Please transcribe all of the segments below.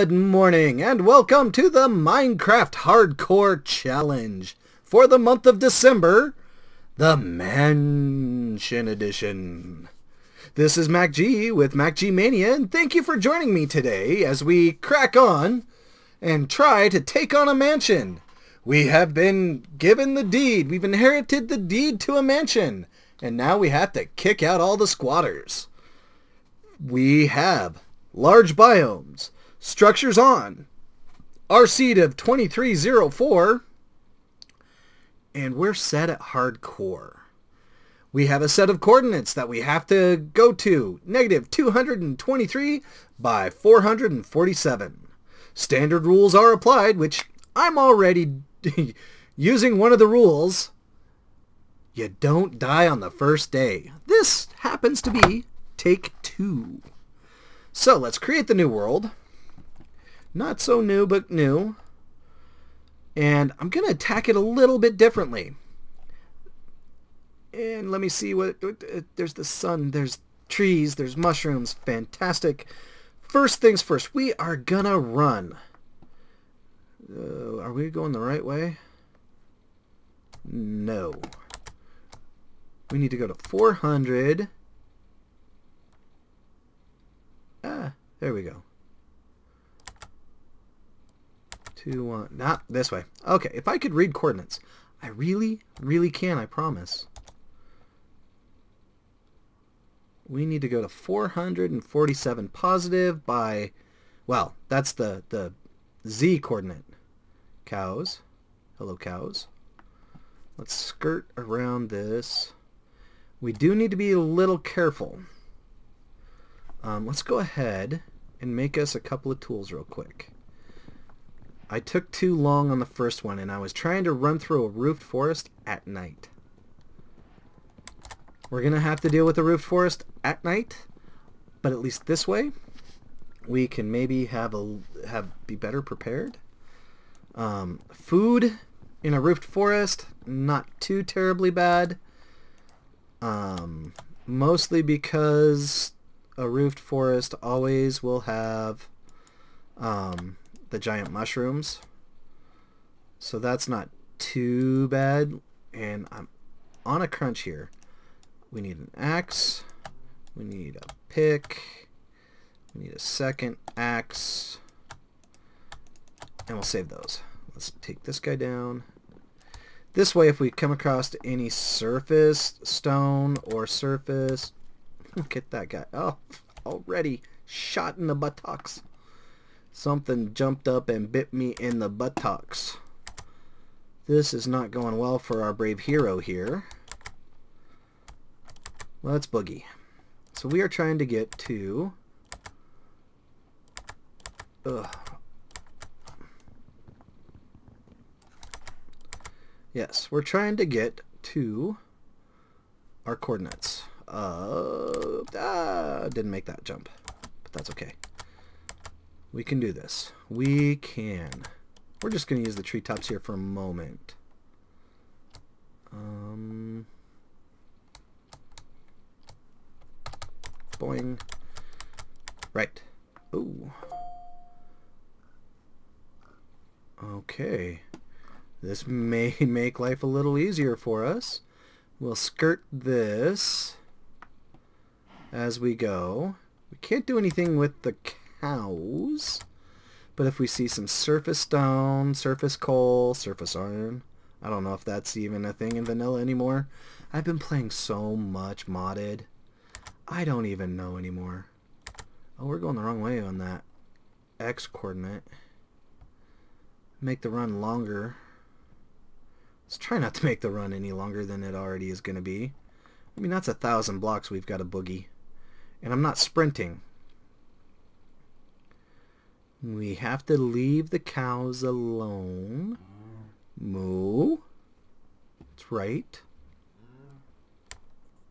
Good morning and welcome to the Minecraft Hardcore Challenge for the month of December, the Mansion Edition. This is MacG with Mac G Mania and thank you for joining me today as we crack on and try to take on a mansion. We have been given the deed. We've inherited the deed to a mansion. And now we have to kick out all the squatters. We have large biomes, structures on, our seed of 2304, and we're set at hardcore. We have a set of coordinates that we have to go to, negative 223 by 447. Standard rules are applied, which I'm already using one of the rules. You don't die on the first day. This happens to be take two. So let's create the new world. Not so new, but new. And I'm going to attack it a little bit differently. And let me see what... There's the sun, there's trees, there's mushrooms. Fantastic. First things first, we are going to run. Uh, are we going the right way? No. We need to go to 400. Ah, there we go. Two, one, not this way. Okay, if I could read coordinates. I really, really can, I promise. We need to go to 447 positive by, well, that's the, the Z coordinate. Cows. Hello, cows. Let's skirt around this. We do need to be a little careful. Um, let's go ahead and make us a couple of tools real quick. I took too long on the first one and I was trying to run through a roofed forest at night. We're going to have to deal with the roofed forest at night, but at least this way we can maybe have a have be better prepared. Um, food in a roofed forest, not too terribly bad. Um, mostly because a roofed forest always will have um, the giant mushrooms. So that's not too bad. And I'm on a crunch here. We need an axe. We need a pick. We need a second axe. And we'll save those. Let's take this guy down. This way, if we come across any surface stone or surface Look at that guy. Oh, already shot in the buttocks. Something jumped up and bit me in the buttocks. This is not going well for our brave hero here. Let's boogie. So we are trying to get to... Ugh. Yes, we're trying to get to our coordinates. Uh, ah, didn't make that jump, but that's okay. We can do this. We can. We're just going to use the treetops here for a moment. Um, boing. Right. Ooh. Okay. This may make life a little easier for us. We'll skirt this as we go. We can't do anything with the cows, but if we see some surface stone, surface coal, surface iron, I don't know if that's even a thing in vanilla anymore. I've been playing so much modded. I don't even know anymore. Oh, we're going the wrong way on that X coordinate. Make the run longer. Let's try not to make the run any longer than it already is going to be. I mean, that's a thousand blocks we've got a boogie. And I'm not sprinting. We have to leave the cows alone. Moo. That's right.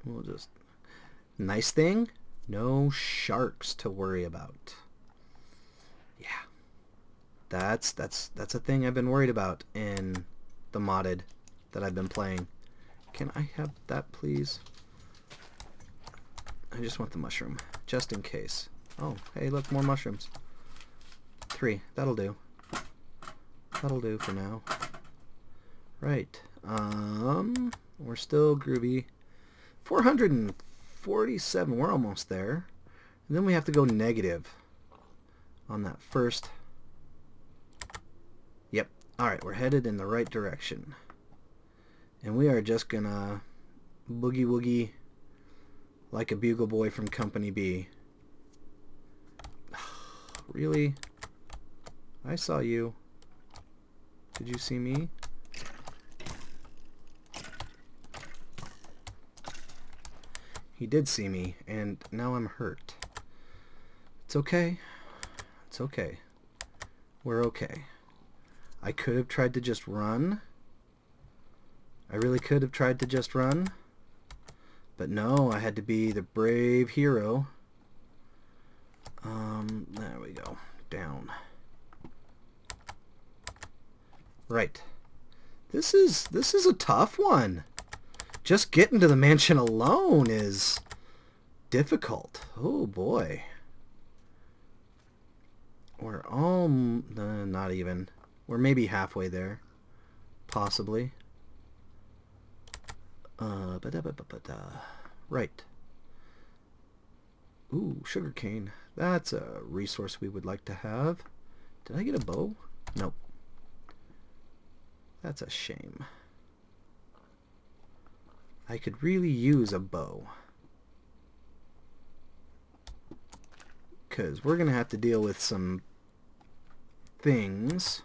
We'll just... Nice thing, no sharks to worry about. Yeah. That's, that's, that's a thing I've been worried about in the modded that I've been playing. Can I have that, please? I just want the mushroom, just in case. Oh, hey, look, more mushrooms. Three. That'll do. That'll do for now. Right. Um, we're still groovy. 447. We're almost there. And then we have to go negative on that first. Yep. Alright, we're headed in the right direction. And we are just gonna boogie woogie like a bugle boy from Company B. really? I saw you. Did you see me? He did see me, and now I'm hurt. It's okay. It's okay. We're okay. I could have tried to just run. I really could have tried to just run. But no, I had to be the brave hero. Um, there we go. Down. Right. This is this is a tough one. Just getting to the mansion alone is difficult. Oh boy. We're all... Uh, not even. We're maybe halfway there. Possibly. Uh, ba -da -ba -ba -ba -da. Right. Ooh, sugarcane. That's a resource we would like to have. Did I get a bow? Nope. That's a shame. I could really use a bow. Because we're going to have to deal with some things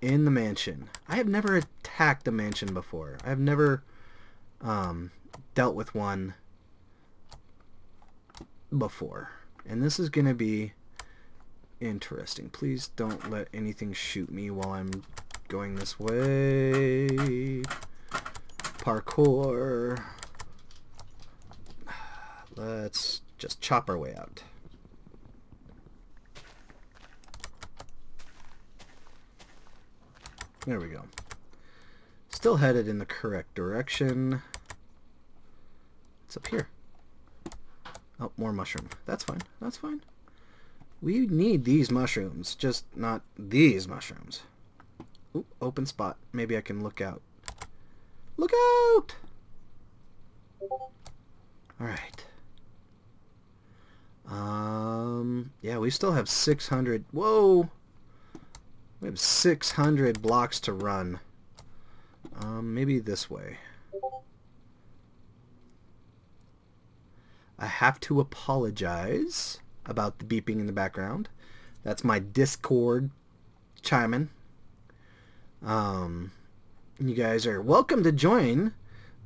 in the mansion. I have never attacked a mansion before. I've never um, dealt with one before. And this is going to be interesting. Please don't let anything shoot me while I'm going this way parkour. Let's just chop our way out. There we go. Still headed in the correct direction. It's up here. Oh, more mushroom. That's fine. That's fine. We need these mushrooms, just not these mushrooms. Open spot. Maybe I can look out. Look out! Alright. Um, yeah, we still have 600. Whoa! We have 600 blocks to run. Um, maybe this way. I have to apologize about the beeping in the background. That's my Discord chiming. Um, you guys are welcome to join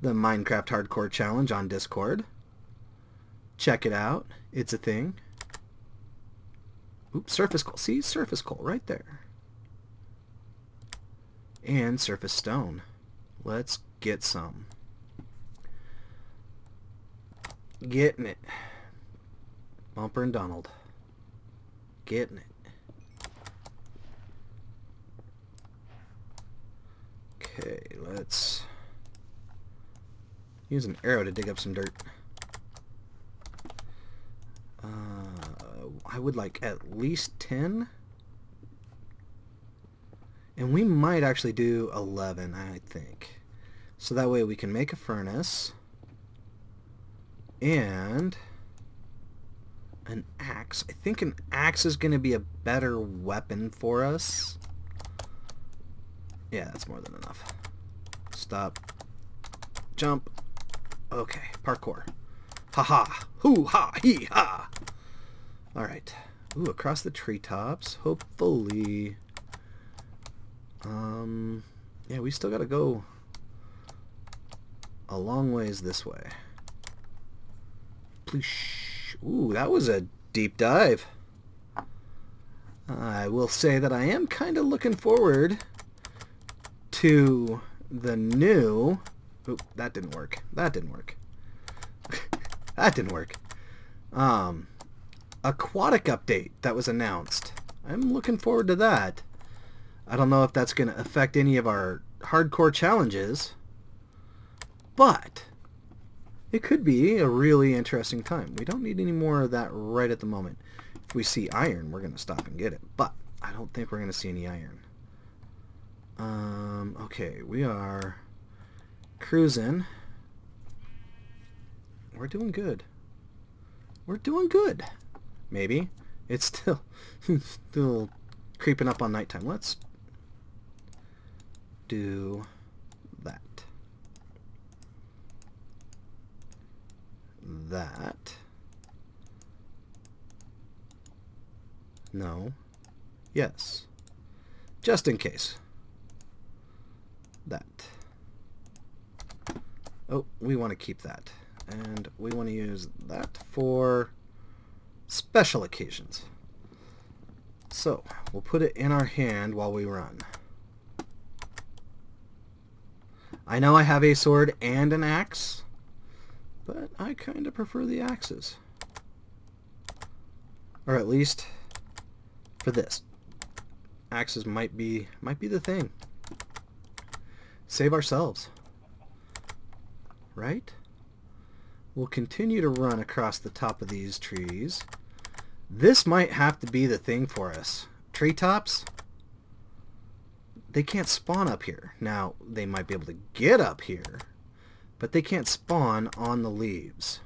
the Minecraft Hardcore Challenge on Discord. Check it out. It's a thing. Oops, surface coal. See, surface coal right there. And surface stone. Let's get some. Getting it. Bumper and Donald. Getting it. Okay, let's use an arrow to dig up some dirt. Uh, I would like at least 10. And we might actually do 11, I think. So that way we can make a furnace. And an axe. I think an axe is going to be a better weapon for us. Yeah, that's more than enough. Stop. Jump. Okay, parkour. Ha-ha. Hoo-ha. Hee-ha. Alright. Ooh, across the treetops. Hopefully. Um, yeah, we still gotta go a long ways this way. Please. Ooh, that was a deep dive. I will say that I am kind of looking forward to the new... Oop, that didn't work. That didn't work. that didn't work. Um, aquatic update that was announced. I'm looking forward to that. I don't know if that's going to affect any of our hardcore challenges, but it could be a really interesting time. We don't need any more of that right at the moment. If we see iron, we're going to stop and get it. But I don't think we're going to see any iron. Um, okay, we are cruising. We're doing good. We're doing good. Maybe. It's still still creeping up on nighttime. Let's do that. That. No. Yes. Just in case. That. Oh, we want to keep that. And we want to use that for special occasions. So, we'll put it in our hand while we run. I know I have a sword and an axe, but I kind of prefer the axes. Or at least for this. Axes might be might be the thing. Save ourselves. Right? We'll continue to run across the top of these trees. This might have to be the thing for us. Treetops, they can't spawn up here. Now, they might be able to get up here, but they can't spawn on the leaves.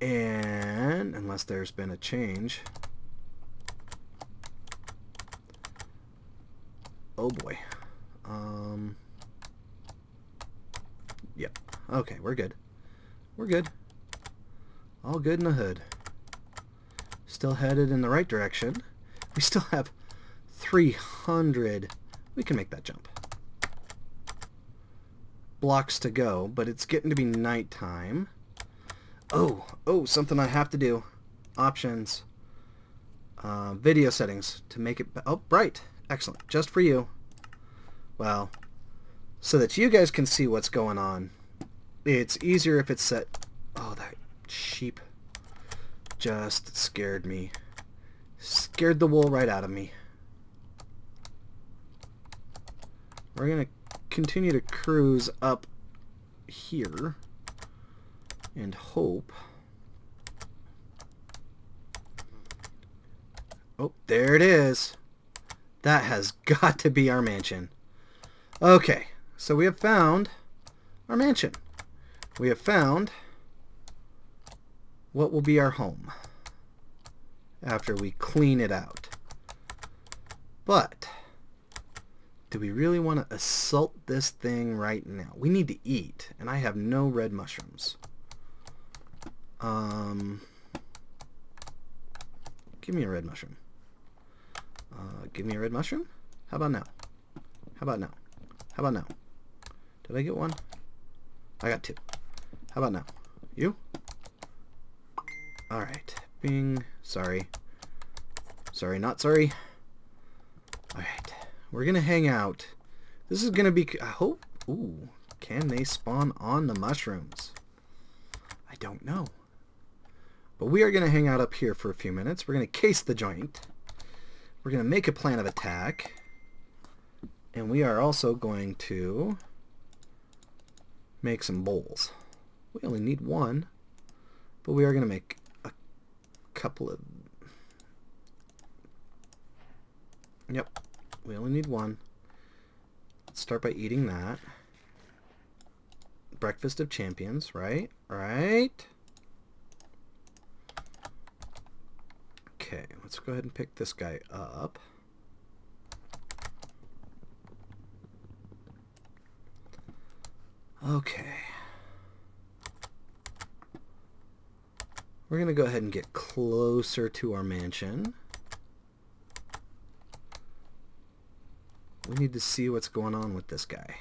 And, unless there's been a change. Oh boy. Um, yep. Okay, we're good. We're good. All good in the hood. Still headed in the right direction. We still have 300. We can make that jump. Blocks to go, but it's getting to be nighttime. Oh, oh, something I have to do. Options. Uh, video settings to make it... Oh, bright. Excellent. Just for you. Well, so that you guys can see what's going on. It's easier if it's set... Oh, that sheep just scared me. Scared the wool right out of me. We're going to continue to cruise up here and hope. Oh, there it is. That has got to be our mansion. Okay, so we have found our mansion. We have found what will be our home after we clean it out. But, do we really want to assault this thing right now? We need to eat, and I have no red mushrooms. Um, give me a red mushroom. Uh, give me a red mushroom? How about now? How about now? How about now? Did I get one? I got two. How about now? You? Alright. Bing. Sorry. Sorry, not sorry. Alright. We're gonna hang out. This is gonna be... I hope... Ooh. Can they spawn on the mushrooms? I don't know. But we are going to hang out up here for a few minutes. We're going to case the joint. We're going to make a plan of attack. And we are also going to make some bowls. We only need one, but we are going to make a couple of... Yep, we only need one. Let's start by eating that. Breakfast of Champions, right? Right? Okay, let's go ahead and pick this guy up. Okay. We're going to go ahead and get closer to our mansion. We need to see what's going on with this guy.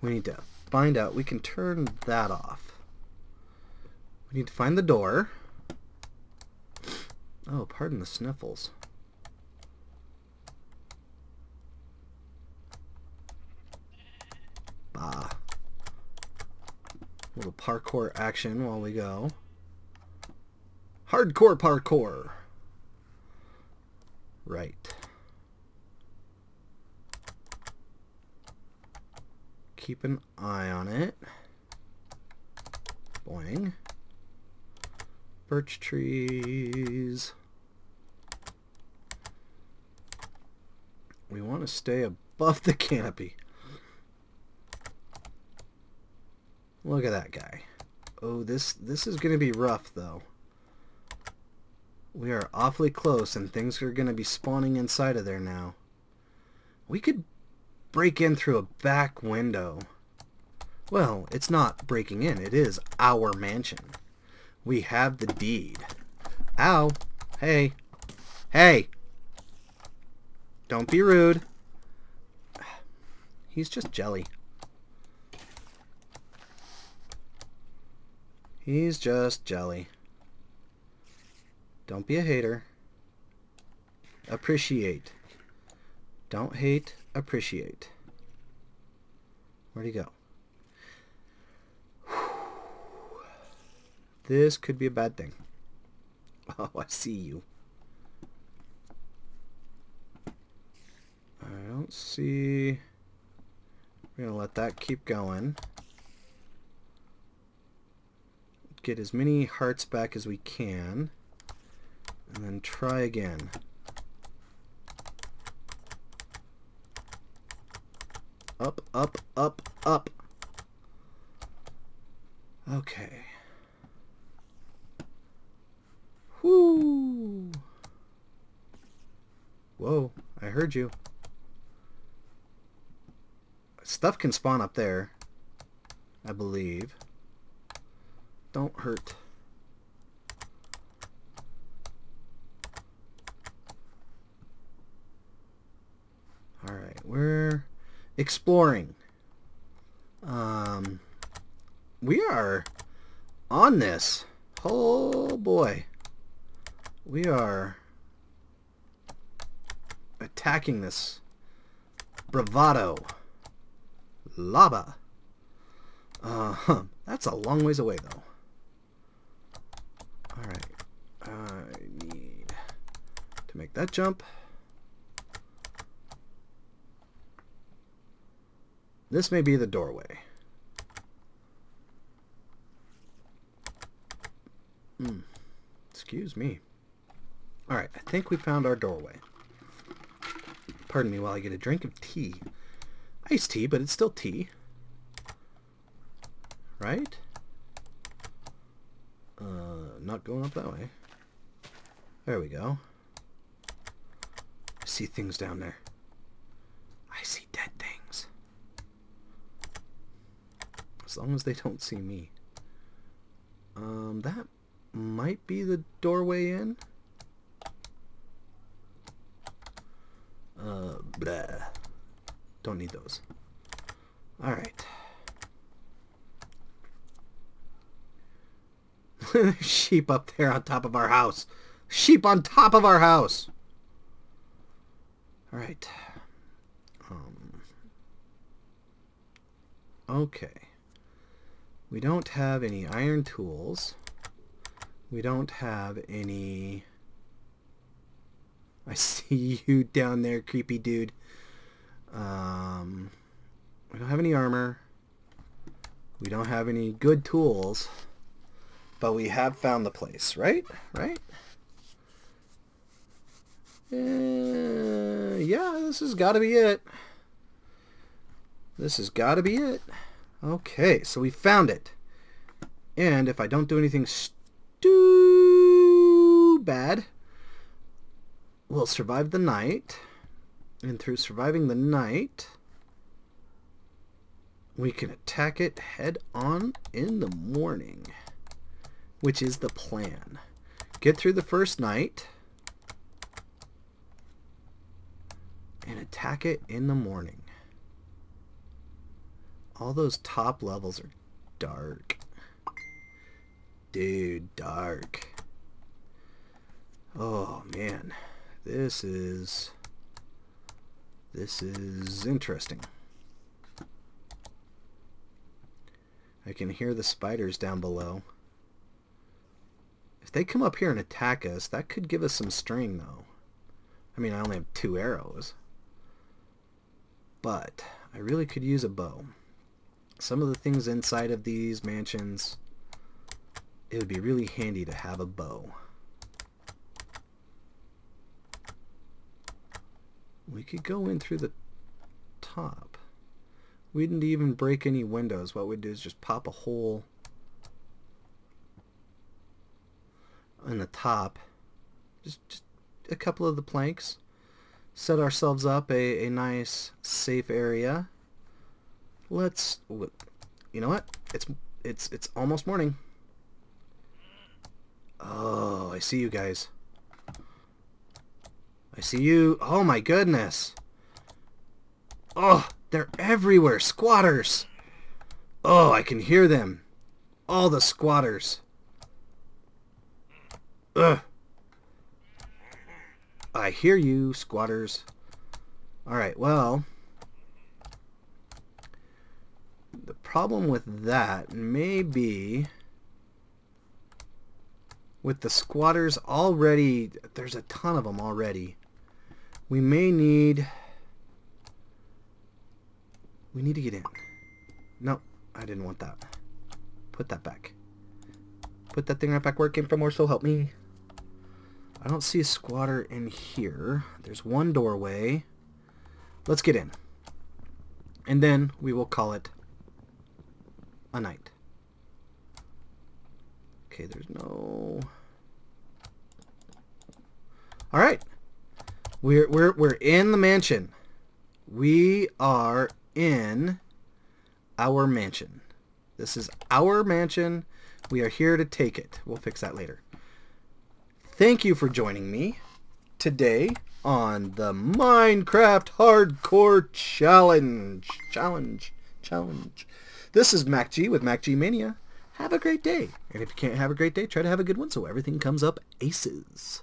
We need to find out. We can turn that off. We need to find the door. Oh, pardon the sniffles. Bah. Little parkour action while we go. Hardcore parkour. Right. Keep an eye on it. Boing. Birch trees. We want to stay above the canopy. Look at that guy. Oh, this this is going to be rough, though. We are awfully close, and things are going to be spawning inside of there now. We could break in through a back window. Well, it's not breaking in. It is our mansion. We have the deed. Ow. Hey. Hey. Don't be rude. He's just jelly. He's just jelly. Don't be a hater. Appreciate. Don't hate, appreciate. Where'd he go? This could be a bad thing. Oh, I see you. I don't see... We're going to let that keep going. Get as many hearts back as we can. And then try again. Up, up, up, up. Okay. Whoo! Whoa, I heard you. Stuff can spawn up there, I believe. Don't hurt. Alright, we're exploring. Um, we are on this. Oh boy. We are attacking this bravado lava. Uh huh. That's a long ways away though. Alright. I need to make that jump. This may be the doorway. Hmm. Excuse me. Alright, I think we found our doorway. Pardon me while I get a drink of tea. Iced tea, but it's still tea. Right? Uh, not going up that way. There we go. I see things down there. I see dead things. As long as they don't see me. Um, that might be the doorway in. Uh, blah. Don't need those. Alright. Sheep up there on top of our house. Sheep on top of our house. Alright. Um, okay. We don't have any iron tools. We don't have any... I see you down there, creepy dude. Um, we don't have any armor. We don't have any good tools. But we have found the place, right? Right? Uh, yeah, this has got to be it. This has got to be it. Okay, so we found it. And if I don't do anything too bad, we'll survive the night. And through surviving the night, we can attack it head on in the morning, which is the plan. Get through the first night and attack it in the morning. All those top levels are dark. Dude, dark. Oh, man. This is... This is interesting. I can hear the spiders down below. If they come up here and attack us, that could give us some string, though. I mean, I only have two arrows. But I really could use a bow. Some of the things inside of these mansions, it would be really handy to have a bow. We could go in through the top. We didn't even break any windows. What we'd do is just pop a hole in the top. Just, just a couple of the planks. Set ourselves up a, a nice safe area. Let's, you know what? It's, it's, it's almost morning. Oh, I see you guys. I see you. Oh my goodness. Oh, they're everywhere. Squatters. Oh, I can hear them. All the squatters. Ugh. I hear you, squatters. Alright, well... The problem with that may be... With the squatters already... There's a ton of them already. We may need... We need to get in. No, I didn't want that. Put that back. Put that thing right back where it came from, or so help me. I don't see a squatter in here. There's one doorway. Let's get in. And then we will call it a night. Okay, there's no... Alright. We're, we're, we're in the mansion. We are in our mansion. This is our mansion. We are here to take it. We'll fix that later. Thank you for joining me today on the Minecraft Hardcore Challenge. Challenge. Challenge. This is Mac G with Mac G Mania. Have a great day. And if you can't have a great day, try to have a good one so everything comes up aces.